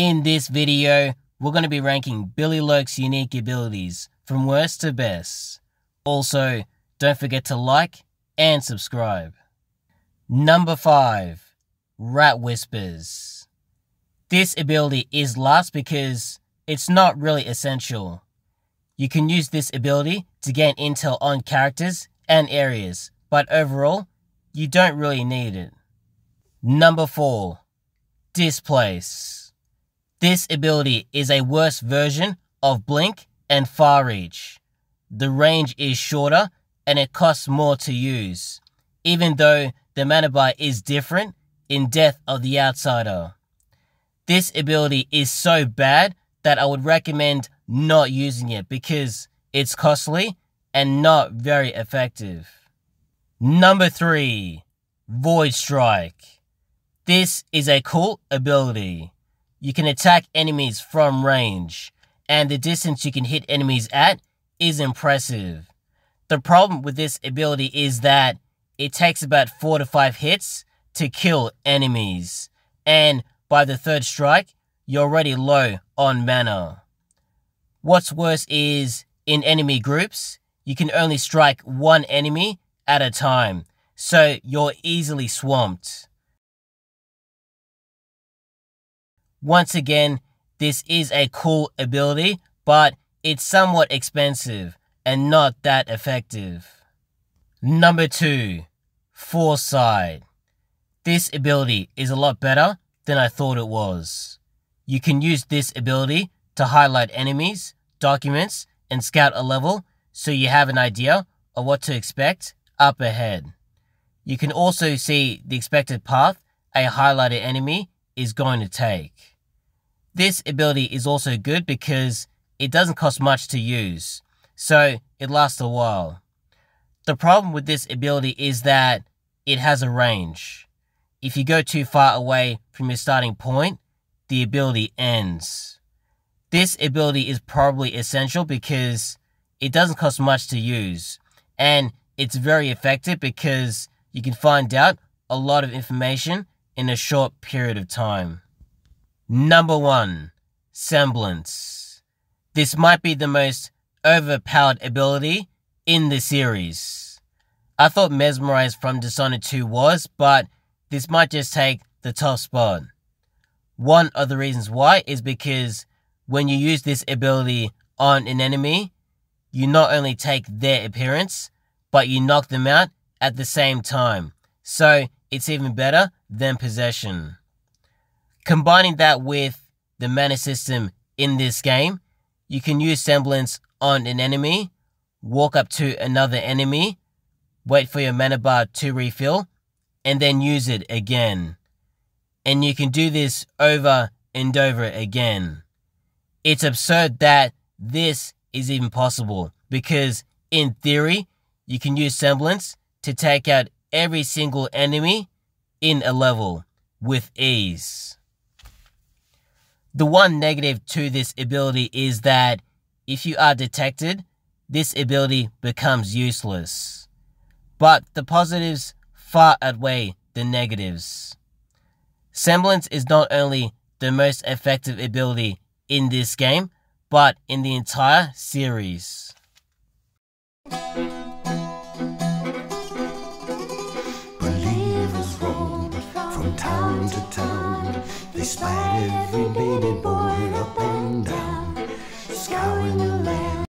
In this video, we're going to be ranking Billie Lurk's unique abilities from worst to best. Also, don't forget to like and subscribe. Number 5. Rat Whispers. This ability is last because it's not really essential. You can use this ability to gain intel on characters and areas, but overall, you don't really need it. Number 4. Displace. This ability is a worse version of Blink and Far Reach. The range is shorter and it costs more to use, even though the mana bar is different in Death of the Outsider. This ability is so bad that I would recommend not using it because it's costly and not very effective. Number 3. Void Strike. This is a cool ability. You can attack enemies from range, and the distance you can hit enemies at is impressive. The problem with this ability is that it takes about 4 to 5 hits to kill enemies, and by the third strike, you're already low on mana. What's worse is, in enemy groups, you can only strike one enemy at a time, so you're easily swamped. Once again, this is a cool ability, but it's somewhat expensive and not that effective. Number 2. Foresight. This ability is a lot better than I thought it was. You can use this ability to highlight enemies, documents, and scout a level so you have an idea of what to expect up ahead. You can also see the expected path a highlighted enemy is going to take. This ability is also good because it doesn't cost much to use, so it lasts a while. The problem with this ability is that it has a range. If you go too far away from your starting point, the ability ends. This ability is probably essential because it doesn't cost much to use, and it's very effective because you can find out a lot of information in a short period of time. Number 1. Semblance. This might be the most overpowered ability in the series. I thought Mesmerize from Dishonored 2 was, but this might just take the top spot. One of the reasons why is because when you use this ability on an enemy, you not only take their appearance, but you knock them out at the same time. So it's even better than possession. Combining that with the mana system in this game, you can use Semblance on an enemy, walk up to another enemy, wait for your mana bar to refill, and then use it again. And you can do this over and over again. It's absurd that this is even possible because, in theory, you can use Semblance to take out every single enemy in a level with ease. The one negative to this ability is that if you are detected, this ability becomes useless. But the positives far outweigh the negatives. Semblance is not only the most effective ability in this game, but in the entire series. Town to town. They spied every baby boy up and down, scouring the land.